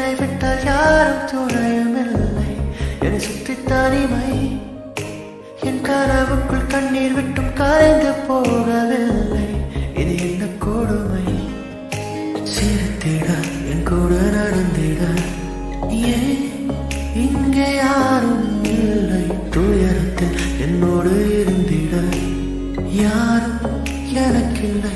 என்னை விட்டால் யாரும் துணையும் இல்லை என்னை சுற்றி தனிமை. என் கனவுக்குள் கண்ணீர் விட்டும் கரைந்து போகவில்லை. இது என்ன கொடுமை சிரித்திட என் கூட நடந்திட. ஏன் இங்கே யாரும் இல்லை? துயரத்தில் என்னோடு இருந்திட. யாரும் எனக்கில்லை.